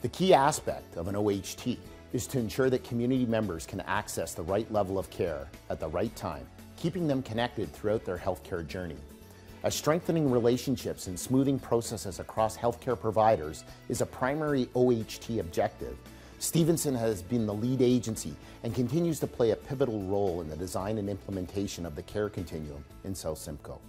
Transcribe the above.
The key aspect of an OHT is to ensure that community members can access the right level of care at the right time, keeping them connected throughout their healthcare journey. As strengthening relationships and smoothing processes across healthcare providers is a primary OHT objective, Stevenson has been the lead agency and continues to play a pivotal role in the design and implementation of the care continuum in South Simcoe.